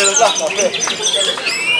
对对对，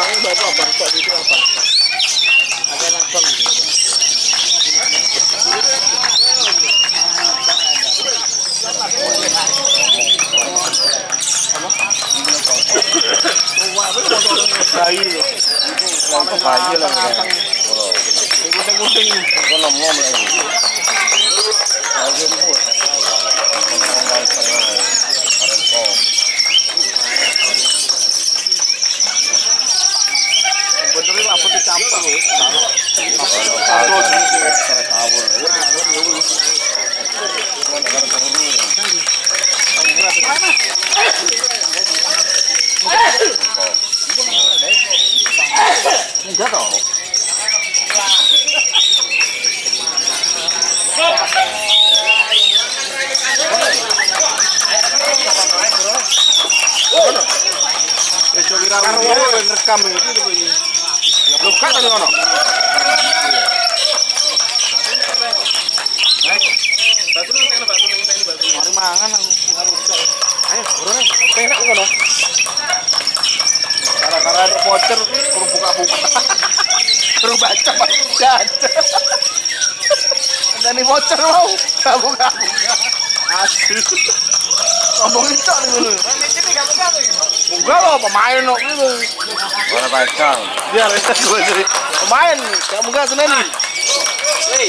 orang ini bapak bangkok itu apa? Ada nampang gitu. sini. Kayu, apa kayu lah? Oh, ini gunting-gunting. Kau nampak? Kira yang ngerekam itu tuh ini. Lu kan tadi ono. Mari mangan aku. Ayo, buruan. Penak ngono. Gara-gara ada voucher, kurang buka-buka. Kurang baca, baca. Ada nih voucher mau, buka-buka. Ngomongin. Enggak loh, pemain gitu. Itu gue jadi pemain, gak buka senin nih. Hei.